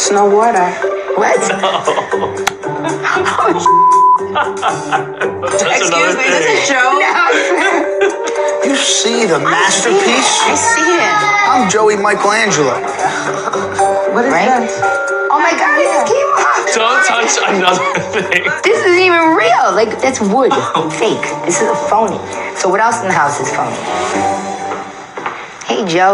Snow water. What? Oh. Excuse me, this is Joe. You see the masterpiece? I see it. I'm Joey Michelangelo. What is Right? that? Oh my God, it just came off. Don't touch another thing. This isn't even real. Like, that's wood. Oh. Fake. This is a phony. So what else in the house is phony? Hey, Joe.